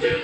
do